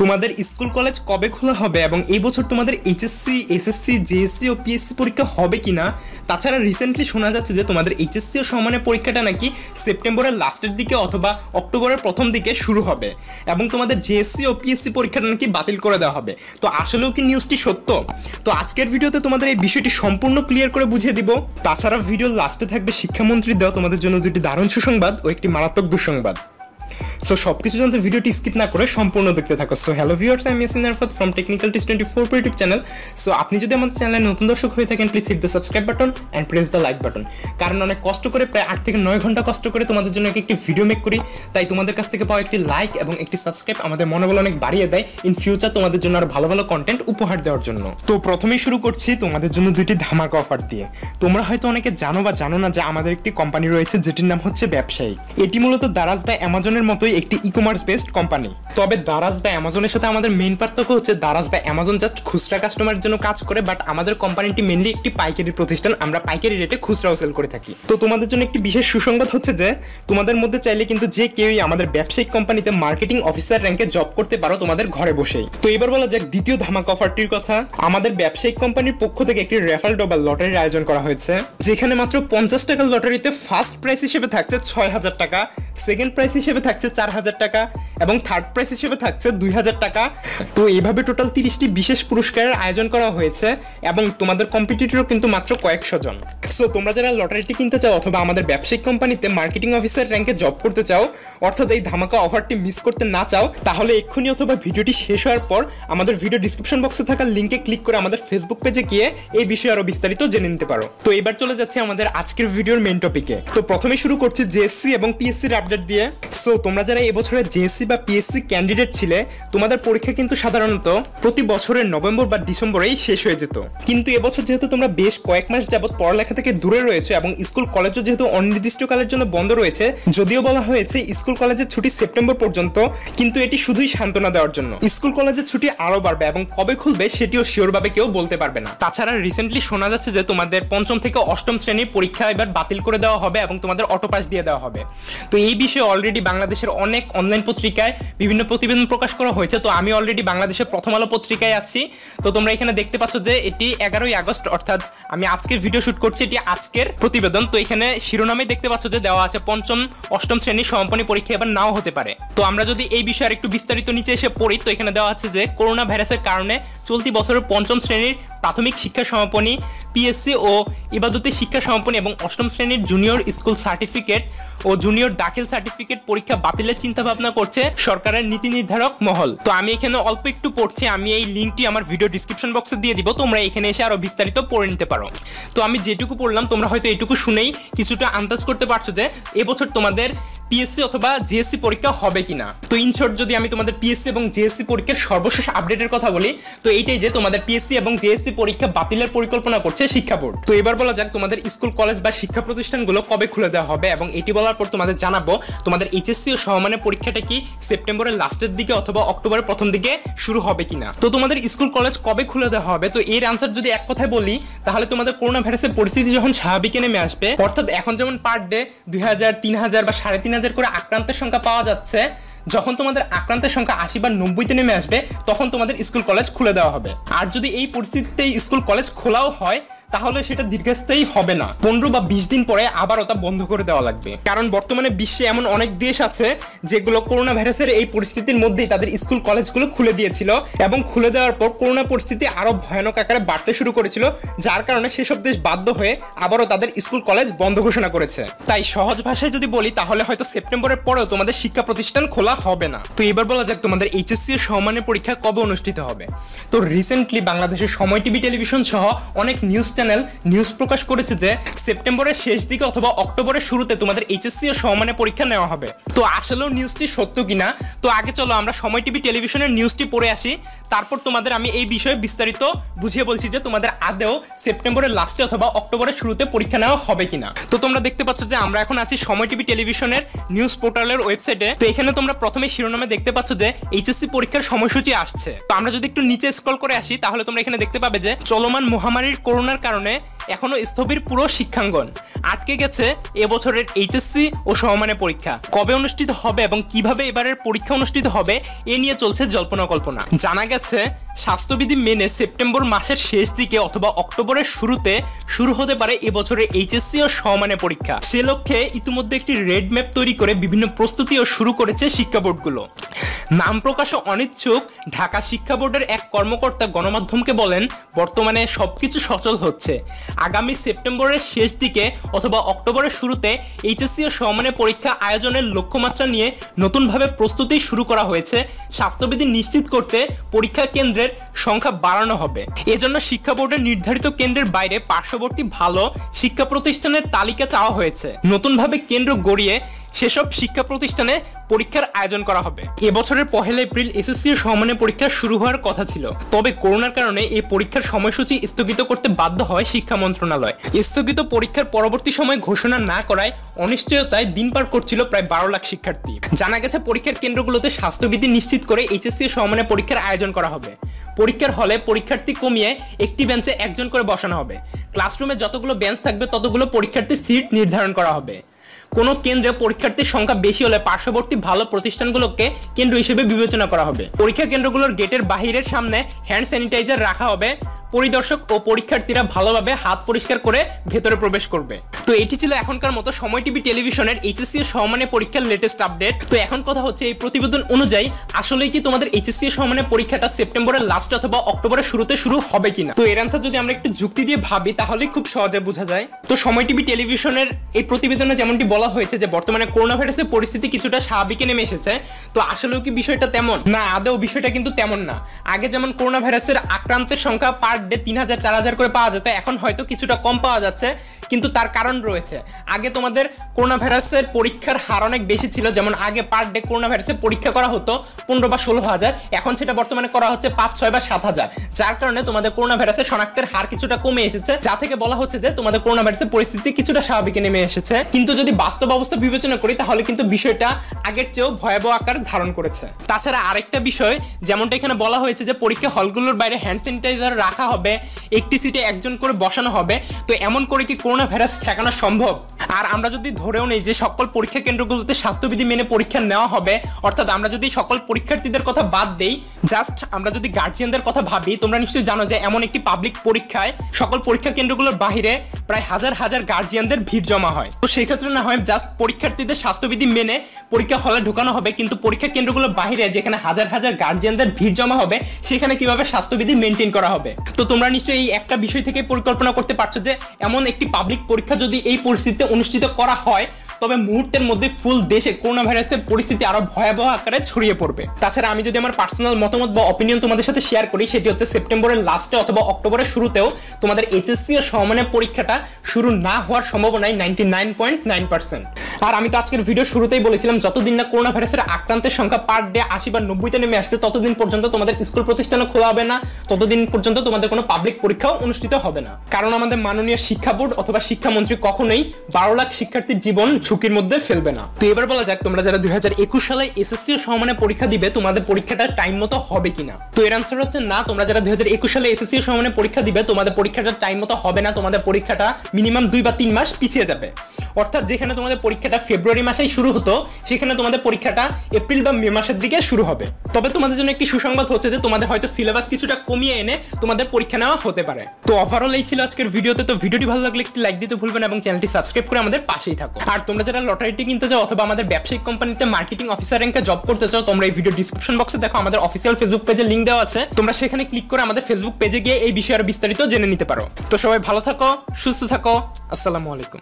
তোমাদের school college কবে খোলা হবে এবং এই বছর তোমাদের এইচএসসি এসএসসি জেএসসি ও পিএসসি পরীক্ষা হবে কি না তাছাড়া রিসেন্টলি শোনা যাচ্ছে যে তোমাদের এইচএসসি ও সমানের পরীক্ষাটা নাকি সেপ্টেম্বরের লাস্টের দিকে অথবা অক্টোবরের প্রথম দিকে শুরু হবে এবং তোমাদের জেএসসি ও পিএসসি পরীক্ষাটা নাকি বাতিল করে দেওয়া হবে। তো আসলেও কি নিউজটি সত্য? তো আজকের ভিডিওতে তোমাদের এই বিষয়টি সম্পূর্ণ ক্লিয়ার করে বুঝিয়ে দিব। তাছাড়া ভিডিও লাস্টে থাকবে শিক্ষামন্ত্রী দেওয়া তোমাদের জন্য দুটি দারুণ সুসংবাদ ও একটি মারাত্মক দুঃসংবাদ। সো সব কিছু জানতে ভিডিওটি স্কিপ না করে সম্পূর্ণ দেখতে থাকো। সো হ্যালো ভিউয়ার্স আমি Yasin Arafat from technical tips twenty four YouTube channel so আপনি যদি আমাদের চ্যানেলে নতুন দর্শক হয়ে থাকেন please hit the subscribe button and press the like button কারণ অনেক কষ্ট করে প্রায় আট থেকে নয় ঘণ্টা কষ্ট করে তোমাদের জন্য একটি ভিডিও মেক করি। তাই তোমাদের কাছ থেকে পাওয়া একটি লাইক এবং একটি সাবস্ক্রাইব আমাদের মনোবল অনেক বাড়িয়ে দেয়। ইন ফিউচার তোমাদের জন্য আরও ভালো ভালো কন্টেন্ট উপহার দেওয়ার জন্য। তো প্রথমেই শুরু করছি তোমাদের জন্য দুইটি ধামাকা অফার দিয়ে। তোমরা হয়তো অনেকে জানো বা জানো না যে আমাদের একটি কোম্পানি রয়েছে যেটির নাম হচ্ছে ব্যবসায়ী এটি মূলত দারাজ বা অ্যামাজনের মতোই একটি ই কমার্স বেসড কোম্পানি তবে দারাজ বা অ্যামাজনের সাথে আমাদের মেইন পার্থক্য হচ্ছে দারাজ বা অ্যামাজন জাস্ট খুচরা কাস্টমারের জন্য কাজ করে বাট আমাদের কোম্পানিটি মেনলি একটি পাইকারি প্রতিষ্ঠান। আমরা পাইকারি রেটে খুচরাও সেল করে থাকি। তো তোমাদের জন্য একটি বিশেষ সুসংবাদ হচ্ছে যে, তোমাদের মধ্যে চাইলে কিন্তু যে কেউই আমাদের ব্যবসায়িক কোম্পানিতে মার্কেটিং অফিসার র্যাঙ্কে জব করতে পারো তোমাদের ঘরে বসেই। তো এবার বলা যাক দ্বিতীয় ধামাকা অফারটির কথা। আমাদের ব্যবসায়িক কোম্পানির পক্ষ থেকে একটি রেফাল ডবাল লটারির আয়োজন করা হয়েছে, যেখানে মাত্র পঞ্চাশ টাকার লটারিতে ফার্স্ট প্রাইস হিসেবে থাকছে ছয় হাজার টাকা। সেকেন্ড প্রাইস হিসেবে থাকছে চার হাজার টাকা এবং থার্ড প্রাইস হিসেবে থাকছে দুই হাজার টাকা। তো এইভাবে টোটাল তিরিশটি বিশেষ পুরস্কারের আয়োজন করা হয়েছে এবং তোমাদের কম্পিটিটরও কিন্তু মাত্র কয়েকশো জন। সো তোমরা যারা লটারিটি কিনতে চাও অথবা আমাদের ব্যবসায়িক কোম্পানিতে মার্কেটিং অফিসার র্যাঙ্কে জব করতে চাও, অর্থাৎ এই ধামাকা অফারটি মিস করতে না চাও, তাহলে এক্ষুনি অথবা ভিডিওটি শেষ হওয়ার পর আমাদের ভিডিও ডিসক্রিপশন বক্সে থাকা লিঙ্কে ক্লিক করে আমাদের ফেসবুক পেজে গিয়ে এই বিষয়ে আরও বিস্তারিত জেনে নিতে পারো। তো এবার চলে যাচ্ছে আমাদের আজকের ভিডিওর মেন টপিকে তো প্রথমে শুরু করছি জেএসসি এবং পিএসসির আপডেট দিয়ে। সো তোমরা যারা এবছরের জেএসসি বা পিএসসি ক্যান্ডিডেট ছিলে, তোমাদের পরীক্ষা কিন্তু সাধারণত প্রতি বছরের নভেম্বর বা ডিসেম্বরেই শেষ হয়ে যেত। কিন্তু এবছর যেহেতু তোমরা বেশ কয়েক মাস যাবত পড়ালেখা থেকে দূরে রয়েছে এবং স্কুল কলেজও যেহেতু অনির্দিষ্টকালের জন্য বন্ধ রয়েছে, যদিও বলা হয়েছে স্কুল কলেজের ছুটি সেপ্টেম্বর পর্যন্ত, কিন্তু এটি শুধুই সান্ত্বনা দেওয়ার জন্য। স্কুল কলেজের ছুটি আরও বাড়বে এবং কবে খুলবে সেটিও শিওরভাবে কেউ বলতে পারবে না। তাছাড়া রিসেন্টলি শোনা যাচ্ছে যে তোমাদের পঞ্চম থেকে অষ্টম শ্রেণির পরীক্ষা এবার বাতিল করে দেওয়া হবে এবং তোমাদের অটো পাস দিয়ে দেওয়া হবে। তো এই বিষয়ে অলরেডি বাংলাদেশের অনেক অনলাইন পত্রিকায় বিভিন্ন প্রতিবেদন প্রকাশ করা হয়েছে। তো আমি অলরেডি বাংলাদেশের প্রথম আলো পত্রিকায় আছি। তো তোমরা এখানে দেখতে পাচ্ছ যে এটি এগারোই আগস্ট, অর্থাৎ আমি আজকের ভিডিও শুট করছি, এটি আজকের প্রতিবেদন। তো এখানে শিরোনামে দেখতে পাচ্ছ যে দেওয়া আছে পঞ্চম, অষ্টম শ্রেণির সমাপনী পরীক্ষা এবার নাও হতে পারে। তো আমরা যদি এই বিষয়ে একটু বিস্তারিত নিচে এসে পড়ি, তো এখানে দেওয়া আছে যে করোনা ভাইরাসের কারণে চলতি বছরের পঞ্চম শ্রেণির প্রাথমিক শিক্ষা সমাপনী, পিএসসি ও ইবাদতি শিক্ষা সমাপনী এবং অষ্টম শ্রেণির জুনিয়র স্কুল সার্টিফিকেট ও জুনিয়র দাখিল সার্টিফিকেট পরীক্ষা বাতিলের চিন্তা ভাবনা করছে সরকারের নীতি নির্ধারক মহল। তো আমি এখানে অল্প একটু পড়ছি, আমি এই লিঙ্কটি আমার ভিডিও ডিসক্রিপশন বক্সে দিয়ে দিব, তোমরা এখানে এসে আরও বিস্তারিত পড়ে নিতে পারো। তো আমি যেটুকু পড়লাম, তোমরা হয়তো এটুকু শুনেই কিছুটা আন্দাজ করতে পারছ যে এবছর তোমাদের পিএসসি অথবা জিএসসি পরীক্ষা হবে কিনা? তো ইনশর্ট যদি আমি তোমাদের পিএসসি এবং জিএসসি পরীক্ষার সর্বশেষ আপডেটের কথা বলি, তো এইটাই যে তোমাদের পিএসসি এবং জিএসসি পরীক্ষা বাতিলের পরিকল্পনা করছে শিক্ষা বোর্ড। তো এবার বলা যাক তোমাদের স্কুল, কলেজ বা শিক্ষা প্রতিষ্ঠানগুলো কবে খুলে দেওয়া হবে এবং এটি বলার পর তোমাদের জানাব, তোমাদের এইচএসসি ও সমানের পরীক্ষাটা কি সেপ্টেম্বরের লাস্টের দিকে অথবা অক্টোবরের প্রথম দিকে শুরু হবে কিনা? তো তোমাদের স্কুল, কলেজ কবে খুলে দেওয়া হবে? তো এর আনসার যদি এক কথায় বলি, তাহলে তোমাদের করোনা ভাইরাসের পরিস্থিতি যখন স্বাভাবিকে নেমে আসবে, অর্থাৎ এখন যেমন পার ডে দুই হাজার, তিন হাজার বা সাড়ে তিন হাজার করে আক্রান্তের সংখ্যা পাওয়া যাচ্ছে, যখন তোমাদের আক্রান্তের সংখ্যা আশি বা নব্বইতে নেমে আসবে, তখন তোমাদের স্কুল কলেজ খুলে দেওয়া হবে। আর যদি এই পরিস্থিতিতে স্কুল কলেজ খোলাও হয় তাহলে সেটা দীর্ঘস্থায়ী হবে না। পনেরো বা বিশ দিন পরে আবার ওটা বন্ধ করে দেওয়া লাগবে। কারণ বর্তমানে বিশ্বে এমন অনেক দেশ আছে যেগুলো করোনা ভাইরাসের এই পরিস্থিতির মধ্যেই তাদের স্কুল, কলেজগুলো খুলে দিয়েছিল এবং খুলে দেওয়ার পর করোনা পরিস্থিতি আরও ভয়ানক আকারে বাড়তে শুরু করেছিল, যার কারণে সেসব দেশ বাধ্য হয়ে আবারও তাদের স্কুল, কলেজ বন্ধ ঘোষণা করেছে। তাই সহজ ভাষায় যদি বলি, তাহলে হয়তো সেপ্টেম্বরের পরেও তোমাদের শিক্ষা প্রতিষ্ঠান খোলা হবে না। তো এবার বলা যাক তোমাদের এইচএসসি এর সমানের পরীক্ষা কবে অনুষ্ঠিত হবে। তো রিসেন্টলি বাংলাদেশের সময় টিভি, টেলিভিশন সহ অনেক নিউজ চ্যানেল নিউজ প্রকাশ করেছে যে সেপ্টেম্বরের শেষ দিকে অথবা অক্টোবরের শুরুতে তোমাদের এইচএসসি ও সমানের পরীক্ষা নেওয়া হবে। তো আসলেও নিউজটি সত্য কিনা? তো আগে চলো আমরা সময় টিভি টেলিভিশনের নিউজটি পড়ে আসি। তারপর তোমাদের আমি এই বিষয়ে বিস্তারিত বুঝিয়ে বলছি যে তোমাদের আদেও সেপ্টেম্বরের লাস্টে অথবা অক্টোবরের শুরুতে পরীক্ষা নেওয়া হবে কিনা। তো তোমরা দেখতে পাচ্ছ যে আমরা এখন আছি সময় টিভি টেলিভিশনের নিউজ পোর্টালের ওয়েবসাইটে তো এখানে তোমরা প্রথমে শিরোনামে দেখতে পাচ্ছ যে এইচএসসি পরীক্ষার সময়সূচি আসছে। তো আমরা যদি একটু নিচে স্ক্রল করে আসি, তাহলে তোমরা এখানে দেখতে পাবে যে চলমান মহামারীর করোনার কারণে এখনও স্থবির পুরো শিক্ষাঙ্গন। আটকে গেছে এবছরের এইচএসসি ও সমমানের পরীক্ষা। কবে অনুষ্ঠিত হবে এবং কীভাবে এবারের পরীক্ষা অনুষ্ঠিত হবে, এ নিয়ে চলছে জল্পনা কল্পনা। জানা গেছে, স্বাস্থ্যবিধি মেনে সেপ্টেম্বর মাসের শেষ দিকে অথবা অক্টোবরের শুরুতে শুরু হতে পারে এবছরের এইচএসসি ও সমমানের পরীক্ষা। সে লক্ষ্যে ইতিমধ্যে একটি রেড ম্যাপ তৈরি করে বিভিন্ন প্রস্তুতিও শুরু করেছে শিক্ষা বোর্ডগুলো। নাম প্রকাশে অনিচ্ছুক, ঢাকা শিক্ষা বোর্ডের এক কর্মকর্তা গণমাধ্যমকে বলেন, বর্তমানে সবকিছু সচল হচ্ছে। আগামী সেপ্টেম্বরের শেষ দিকে অথবা অক্টোবরের শুরুতে এইচএসসি ও সমানের পরীক্ষা আয়োজনের লক্ষ্যমাত্রা নিয়ে নতুনভাবে প্রস্তুতি শুরু করা হয়েছে। স্বাস্থ্যবিধি নিশ্চিত করতে পরীক্ষা কেন্দ্রের সংখ্যা বাড়ানো হবে। এজন্য শিক্ষা বোর্ডের নির্ধারিত কেন্দ্রের বাইরে পার্শ্ববর্তী ভালো শিক্ষা প্রতিষ্ঠানের তালিকা চাওয়া হয়েছে। নতুনভাবে কেন্দ্র গড়িয়ে সেসব শিক্ষা প্রতিষ্ঠানে পরীক্ষার আয়োজন করা হবে। এবছরের পহেলা এপ্রিল এসএসসি সমমানের পরীক্ষা শুরু হওয়ার কথা ছিল। তবে করোনার কারণে এই পরীক্ষার সময়সূচি স্থগিত করতে বাধ্য হয় শিক্ষা মন্ত্রণালয়। স্থগিত পরীক্ষার পরবর্তী সময় ঘোষণা না করায় অনিশ্চয়তায় দিন পার করছিল প্রায় বারো লাখ শিক্ষার্থী। জানা গেছে, পরীক্ষার কেন্দ্রগুলোতে স্বাস্থ্যবিধি নিশ্চিত করে এইচএসসি সমমানের পরীক্ষার আয়োজন করা হবে। পরীক্ষার হলে পরীক্ষার্থী কমিয়ে একটি বেঞ্চে একজন করে বসানো হবে। ক্লাসরুমে যতগুলো বেঞ্চ থাকবে, ততগুলো পরীক্ষার্থীর সিট নির্ধারণ করা হবে। কোনো কেন্দ্রে পরীক্ষার্থীর সংখ্যা বেশি হলে পার্শ্ববর্তী ভালো প্রতিষ্ঠানগুলোকে কেন্দ্র হিসেবে বিবেচনা করা হবে। পরীক্ষা কেন্দ্রগুলোর গেটের বাহিরের সামনে হ্যান্ড স্যানিটাইজার রাখা হবে। পরিদর্শক ও পরীক্ষার্থীরা ভালোভাবে হাত পরিষ্কার করে ভেতরে প্রবেশ করবে। তো এটি ছিল এখনকার মতো সময় টিভি টেলিভিশনের এইচএসসি সমমানের পরীক্ষার লেটেস্ট আপডেট তো এখন কথা হচ্ছে এই প্রতিবেদন অনুযায়ী আসলেই কি তোমাদের এইচএসসি সমমানের পরীক্ষাটা সেপ্টেম্বরের লাস্ট অথবা অক্টোবরের শুরুতে শুরু হবে কিনা? তো এর আনসার যদি আমরা একটু যুক্তি দিয়ে ভাবি তাহলে খুব সহজে বোঝা যায়। তো সময় টিভি টেলিভিশনের এই প্রতিবেদনে যেমনটি বলা হয়েছে যে বর্তমানে করোনা ভাইরাসের পরিস্থিতি কিছুটা স্বাভাবিকে নেমে এসেছে, তো আসলেও কি বিষয়টা তেমন? না, আদৌ বিষয়টা কিন্তু তেমন না। আগে যেমন করোনা ভাইরাসের আক্রান্তের সংখ্যা পার ডে তিন হাজার, চার হাজার করে পাওয়া যেত এখন হয়তো কিছুটা কম পাওয়া যাচ্ছে, কিন্তু তার কারণ রয়েছে। আগে তোমাদের করোনা ভাইরাসের পরীক্ষার হার অনেক বেশি ছিল, যেমন আগে পার ডে করোনা ভাইরাসের পরীক্ষা করা হতো পনেরো বা ষোলো হাজার, এখন সেটা বর্তমানে করা হচ্ছে পাঁচ, ছয় বা সাত হাজার। যার কারণে তোমাদের করোনা ভাইরাসের শনাক্তের হার কিছুটা কমে এসেছে, যা থেকে বলা হচ্ছে যে তোমাদের করোনা ভাইরাসের পরিস্থিতি কিছুটা স্বাভাবিকে নেমে এসেছে। কিন্তু যদি বাস্তব অবস্থা বিবেচনা করি, তাহলে কিন্তু বিষয়টা আগের চেয়েও ভয়াবহ আকার ধারণ করেছে। তাছাড়া আরেকটা বিষয়, যেমনটা এখানে বলা হয়েছে যে পরীক্ষা হলগুলোর বাইরে হ্যান্ড স্যানিটাইজার রাখা হবে, একটি সিটে একজন করে বসানো হবে, তো এমন করে কি করোনা ভাইরাস ঠেকানো সম্ভব? আর আমরা যদি ধরেও নেই যে সকল পরীক্ষা কেন্দ্রগুলোতে স্বাস্থ্যবিধি মেনে পরীক্ষা নেওয়া হবে, অর্থাৎ আমরা যদি সকল পরীক্ষার্থীদের কথা বাদ দেই জাস্ট আমরা যদি গার্জিয়ানদের কথা ভাবি, তোমরা নিশ্চয়ই জানো যে এমন একটি পাবলিক পরীক্ষায় সকল পরীক্ষা কেন্দ্রগুলোর বাহিরে প্রায় হাজার হাজার গার্জিয়ানদের ভিড় জমা হয়। তো সেই ক্ষেত্রে না হয় জাস্ট পরীক্ষার্থীদের স্বাস্থ্যবিধি মেনে পরীক্ষা হলে ঢোকানো হবে, কিন্তু পরীক্ষা কেন্দ্রগুলোর বাহিরে যেখানে হাজার হাজার গার্জিয়ানদের ভিড় জমা হবে, সেখানে কীভাবে স্বাস্থ্যবিধি মেনটেন করা হবে? তো তোমরা নিশ্চয়ই এই একটা বিষয় থেকে পরিকল্পনা করতে পারছ যে এমন একটি পাবলিক পরীক্ষা যদি এই পরিস্থিতিতে অনুষ্ঠিত করা হয়, তবে মুহূর্তের মধ্যে ফুল দেশে করোনা ভাইরাসের পরিস্থিতি আরও ভয়াবহ আকারে ছড়িয়ে পড়বে। তাছাড়া আমি যদি আমার পার্সোনাল মতামত বা অপিনিয়ন তোমাদের সাথে শেয়ার করি, সেটি হচ্ছে সেপ্টেম্বরের লাস্টে অথবা অক্টোবরের শুরুতেও তোমাদের এইচএসসি ও সমানের পরীক্ষাটা শুরু না হওয়ার সম্ভাবনাই ninety nine point nine percent আর আমি তো আজকের ভিডিও শুরুতেই বলেছিলাম, যতদিন না করোনা ভাইরাসের আক্রান্তের সংখ্যা পার ডে আশি বা নব্বইতে নেমে আসছে, ততদিন পর্যন্ত তোমাদের স্কুল প্রতিষ্ঠানও খোলা হবে না, ততদিন পর্যন্ত তোমাদের কোনো পাবলিক পরীক্ষাও অনুষ্ঠিত হবে না। কারণ আমাদের মাননীয় শিক্ষা বোর্ড অথবা শিক্ষামন্ত্রী কখনোই বারো লাখ শিক্ষার্থীর জীবন ঝুঁকির মধ্যে ফেলবে না। তো এবার বলা যাক, তোমরা যারা দুই হাজার একুশ সালে এসএসসি ও সমানে পরীক্ষা দিবে, তোমাদের পরীক্ষাটা টাইম মতো হবে কিনা? তো এর আনসার হচ্ছে না, তোমরা যারা দুই হাজার একুশ সালে এসএসসি ও সমানে পরীক্ষা দিবে, তোমাদের পরীক্ষাটা টাইম মতো হবে না, তোমাদের পরীক্ষাটা মিনিমাম দুই বা তিন মাস পিছিয়ে যাবে। অর্থাৎ যেখানে তোমাদের পরীক্ষাটা ফেব্রুয়ারি মাসেই শুরু হতো, সেখানে তোমাদের পরীক্ষাটা এপ্রিল বা মে মাসের দিকে শুরু হবে। তবে তোমাদের জন্য একটি সুসংবাদ হচ্ছে যে তোমাদের হয়তো সিলেবাস কিছুটা কমিয়ে এনে তোমাদের পরীক্ষা নেওয়া হতে পারে। তো ওভারঅল এই ছিল আজকের ভিডিওতে, তো ভিডিওটি ভালো লাগলে একটি লাইক দিতে ভুলবেন এবং চ্যানেলটি সাবস্ক্রাইব করে আমাদের পাশেই থাকো। আর তোমরা যারা লটারিটি কিনতে চাও অথবা আমাদের ব্যবসায়িক কোম্পানিতে মার্কেটিং অফিসার র্যাঙ্কে জব করতে চাও, তোমরা এই ভিডিও ডিসক্রিপশন বক্সে দেখো, আমাদের অফিসিয়াল ফেসবুক পেজে লিঙ্ক দেওয়া আছে। তোমরা সেখানে ক্লিক করে আমাদের ফেসবুক পেজে গিয়ে এই বিষয়ে আরও বিস্তারিত জেনে নিতে পারো। তো সবাই ভালো থাকো, সুস্থ থাকো, আসসালামু আলাইকুম।